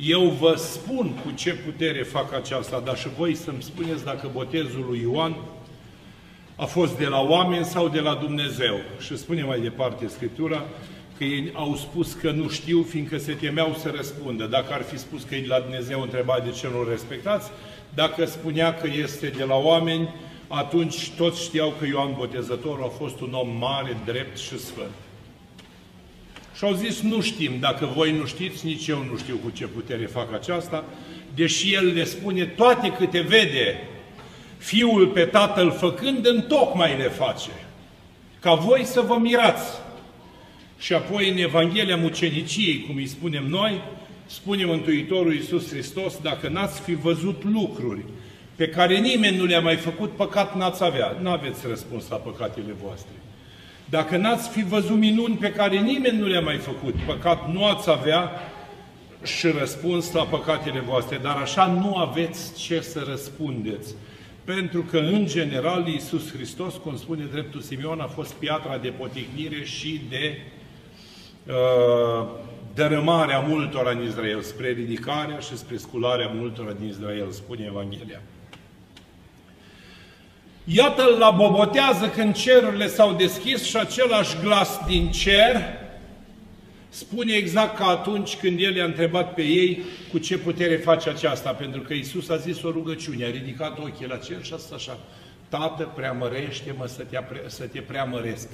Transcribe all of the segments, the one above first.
Eu vă spun cu ce putere fac aceasta, dar și voi să-mi spuneți dacă botezul lui Ioan a fost de la oameni sau de la Dumnezeu. Și spune mai departe Scriptura că ei au spus că nu știu, fiindcă se temeau să răspundă. Dacă ar fi spus că e de la Dumnezeu, întreba de ce nu respectați. Dacă spunea că este de la oameni, atunci toți știau că Ioan Botezătorul a fost un om mare, drept și sfânt. Și au zis, nu știm, dacă voi nu știți, nici eu nu știu cu ce putere fac aceasta, deși el le spune toate câte vede Fiul pe Tatăl făcând, în tocmai le face. Ca voi să vă mirați. Și apoi în Evanghelia Muceniciei, cum îi spunem noi, spune Mântuitorul Iisus Hristos, dacă n-ați fi văzut lucruri pe care nimeni nu le-a mai făcut, păcat n-ați avea. N-aveți răspuns la păcatele voastre. Dacă n-ați fi văzut minuni pe care nimeni nu le-a mai făcut, păcat nu ați avea și răspuns la păcatele voastre, dar așa nu aveți ce să răspundeți. Pentru că, în general, Iisus Hristos, cum spune dreptul Simeon, a fost piatra de poticnire și de uh, dărâmarea multora în Israel, spre ridicarea și spre scularea multora din Israel, spune Evanghelia. Iată-l la bobotează când cerurile s-au deschis și același glas din cer spune exact ca atunci când el i-a întrebat pe ei cu ce putere face aceasta, pentru că Isus a zis o rugăciune, a ridicat ochii la cer și asta așa, Tată, preamărește-mă să te, să te preamăresc.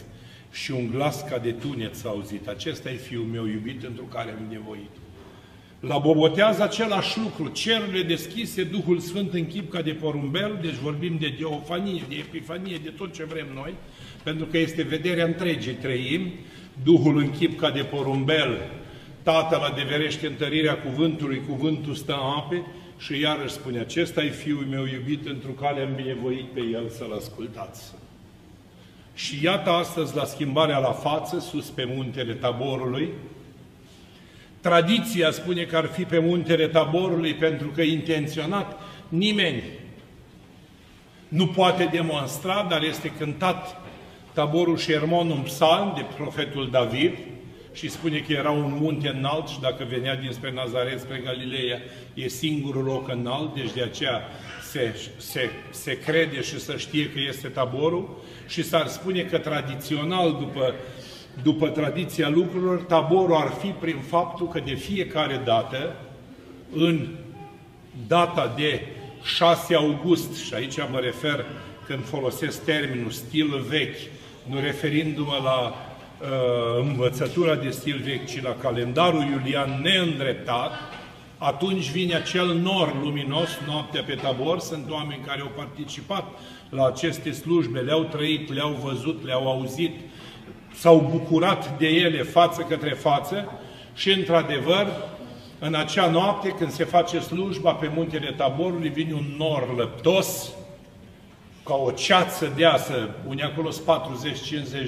Și un glas ca de tunet s-a auzit, acesta e Fiul meu iubit pentru care am nevoit. La bobotează același lucru, cerurile deschise, Duhul Sfânt în chip ca de porumbel, deci vorbim de teofanie, de epifanie, de tot ce vrem noi, pentru că este vederea întregii trăim, Duhul în chip ca de porumbel, Tatăl adeverește întărirea cuvântului, cuvântul stă în ape și iarăși spune, acesta e Fiul meu iubit, pentru care am binevoit pe El să-L ascultați. Și iată astăzi la schimbarea la față, sus pe muntele taborului, Tradiția spune că ar fi pe muntele taborului pentru că intenționat. Nimeni nu poate demonstra, dar este cântat taborul Șermon, un psalm de profetul David, și spune că era un munte înalt și dacă venea dinspre Nazaret spre Galileea, e singurul loc înalt, deci de aceea se, se, se crede și să știe că este taborul. Și s-ar spune că tradițional, după după tradiția lucrurilor, taborul ar fi prin faptul că de fiecare dată, în data de 6 august, și aici mă refer când folosesc termenul stil vechi, nu referindu-mă la uh, învățătura de stil vechi, ci la calendarul iulian neîndreptat, atunci vine acel nor luminos, noaptea pe tabor, sunt oameni care au participat la aceste slujbe, le-au trăit, le-au văzut, le-au auzit, s-au bucurat de ele față către față și, într-adevăr, în acea noapte, când se face slujba pe muntele Taborului, vine un nor lăptos, ca o ceață deasă, unde acolo sunt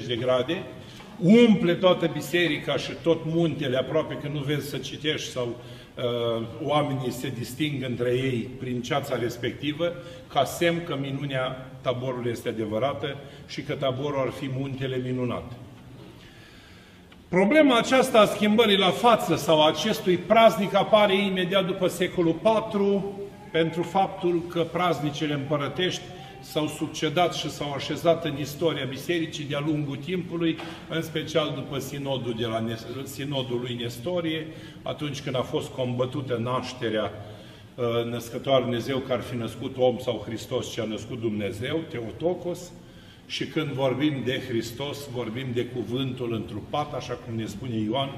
40-50 de grade, umple toată biserica și tot muntele, aproape că nu vezi să citești sau uh, oamenii se disting între ei prin ceața respectivă, ca semn că minunea taborului este adevărată și că taborul ar fi muntele minunat. Problema aceasta a schimbării la față sau a acestui praznic apare imediat după secolul IV pentru faptul că praznicele împărătești s-au succedat și s-au așezat în istoria Bisericii de-a lungul timpului, în special după sinodul, de la, sinodul lui Nestorie, atunci când a fost combătută nașterea uh, născătoare Dumnezeu, că ar fi născut om sau Hristos ce a născut Dumnezeu, Teotocos, și când vorbim de Hristos, vorbim de cuvântul întrupat, așa cum ne spune Ioan,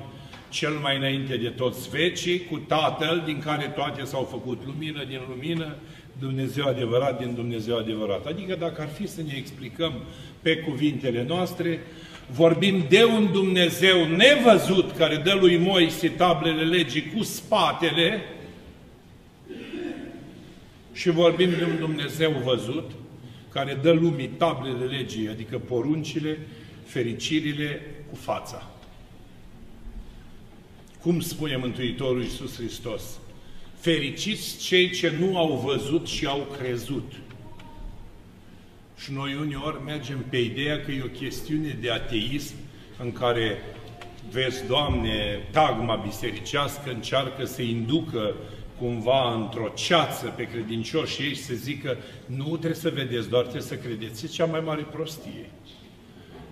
cel mai înainte de toți vecii, cu Tatăl, din care toate s-au făcut lumină din lumină, Dumnezeu adevărat din Dumnezeu adevărat. Adică dacă ar fi să ne explicăm pe cuvintele noastre, vorbim de un Dumnezeu nevăzut care dă lui Moise tablele legii cu spatele și vorbim de un Dumnezeu văzut care dă lumii tablele legii, adică poruncile, fericirile cu fața. Cum spune Mântuitorul Iisus Hristos? Fericiți cei ce nu au văzut și au crezut. Și noi uneori mergem pe ideea că e o chestiune de ateism în care vezi, Doamne, tagma bisericească încearcă să inducă cumva într-o ceață pe credincioși ei și să zică nu trebuie să vedeți, doar trebuie să credeți. E cea mai mare prostie.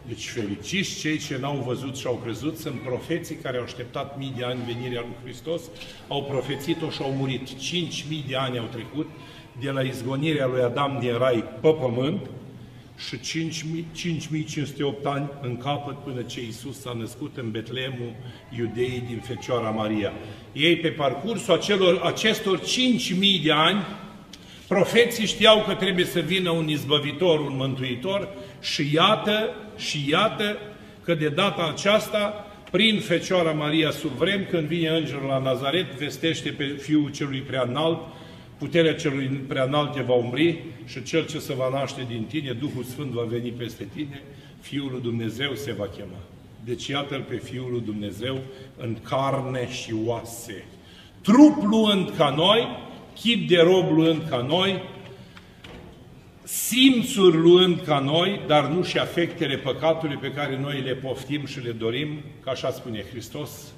Deci fericiți cei ce n-au văzut și au crezut, sunt profeții care au așteptat mii de ani venirea lui Hristos, au profețit-o și au murit. Cinci mii de ani au trecut de la izgonirea lui Adam din rai pe pământ și 5508 ani în capăt până ce Iisus s-a născut în Betlemul iudeii din Fecioara Maria. Ei pe parcursul acelor, acestor 5000 de ani, profeții știau că trebuie să vină un izbăvitor, un mântuitor și iată, și iată că de data aceasta, prin Fecioara Maria sub vrem, când vine îngerul la Nazaret, vestește pe Fiul celui prea înalt, puterea celui prea înalte va umbri și cel ce se va naște din tine, Duhul Sfânt va veni peste tine, Fiul lui Dumnezeu se va chema. Deci iată-L pe Fiul lui Dumnezeu în carne și oase. Trup luând ca noi, chip de rob luând ca noi, simțuri luând ca noi, dar nu și afectele păcatului pe care noi le poftim și le dorim, ca așa spune Hristos,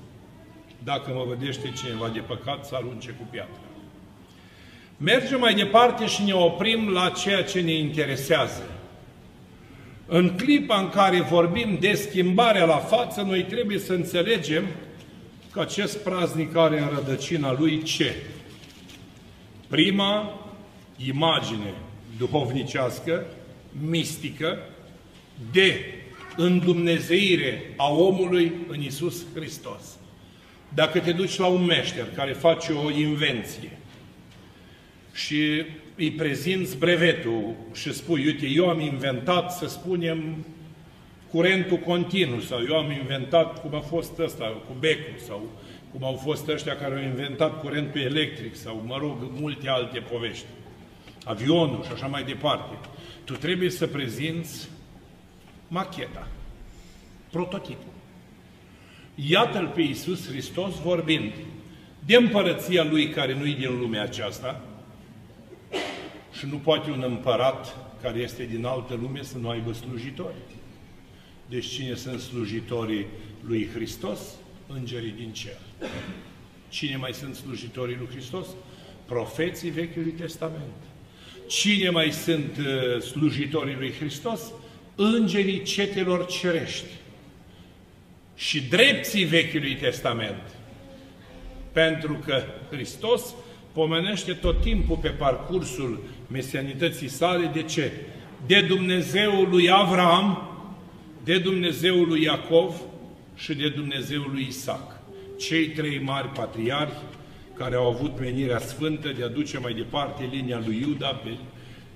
dacă mă vedește cineva de păcat, să arunce cu piatră. Mergem mai departe și ne oprim la ceea ce ne interesează. În clipa în care vorbim de schimbarea la față, noi trebuie să înțelegem că acest praznic are în rădăcina lui ce? Prima imagine duhovnicească, mistică, de îndumnezeire a omului în Isus Hristos. Dacă te duci la un meșter care face o invenție, și îi prezinți brevetul și spui, uite, eu am inventat, să spunem, curentul continuu sau eu am inventat cum a fost ăsta, cu becul sau cum au fost ăștia care au inventat curentul electric sau, mă rog, multe alte povești. Avionul și așa mai departe. Tu trebuie să prezinți macheta, prototipul. Iată-L pe Iisus Hristos vorbind de împărăția Lui care nu-i din lumea aceasta, și nu poate un împărat care este din altă lume să nu aibă slujitori. Deci cine sunt slujitorii lui Hristos? Îngerii din cer. Cine mai sunt slujitorii lui Hristos? Profeții Vechiului Testament. Cine mai sunt uh, slujitorii lui Hristos? Îngerii cetelor cerești. Și drepții Vechiului Testament. Pentru că Hristos pomenește tot timpul pe parcursul mesianității sale. De ce? De Dumnezeul lui Avram, de Dumnezeul lui Iacov și de Dumnezeul lui Isaac. Cei trei mari patriarhi care au avut menirea sfântă de a duce mai departe linia lui Iuda pe,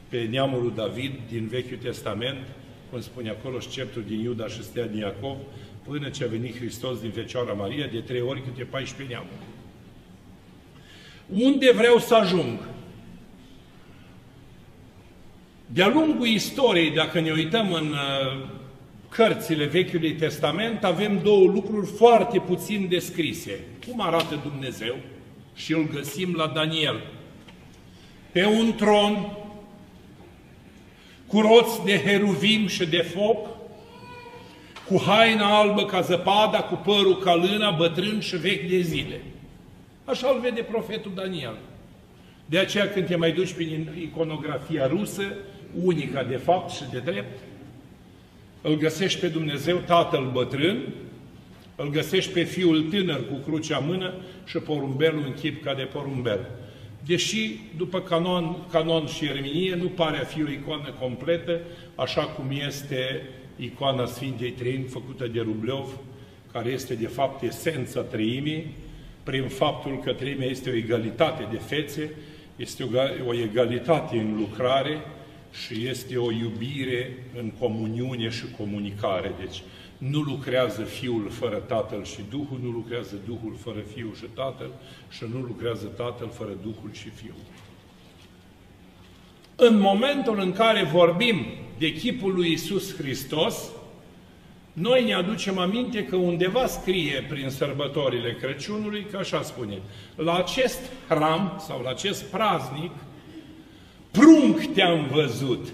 pe neamul lui David din Vechiul Testament, cum spune acolo, sceptrul din Iuda și stea din Iacov, până ce a venit Hristos din Fecioara Maria, de trei ori câte 14 neamuri. Unde vreau să ajung? De-a lungul istoriei, dacă ne uităm în uh, cărțile Vechiului Testament, avem două lucruri foarte puțin descrise. Cum arată Dumnezeu? Și îl găsim la Daniel. Pe un tron, cu roți de heruvim și de foc, cu haina albă ca zăpada, cu părul ca lâna, bătrân și vechi de zile. Așa îl vede profetul Daniel. De aceea când te mai duci prin iconografia rusă, unica de fapt și de drept, îl găsești pe Dumnezeu Tatăl bătrân, îl găsești pe Fiul tânăr cu crucea mână și porumbelul în chip ca de porumbel. Deși, după canon, canon și erminie, nu pare a fi o icoană completă, așa cum este icoana Sfintei Treimi, făcută de Rubleov, care este de fapt esența treimii, prin faptul că treimea este o egalitate de fețe, este o, o egalitate în lucrare și este o iubire în comuniune și comunicare. Deci nu lucrează Fiul fără Tatăl și Duhul, nu lucrează Duhul fără Fiul și Tatăl și nu lucrează Tatăl fără Duhul și Fiul. În momentul în care vorbim de chipul lui Isus Hristos, noi ne aducem aminte că undeva scrie prin sărbătorile Crăciunului, că așa spune, la acest hram sau la acest praznic, prunc te-am văzut,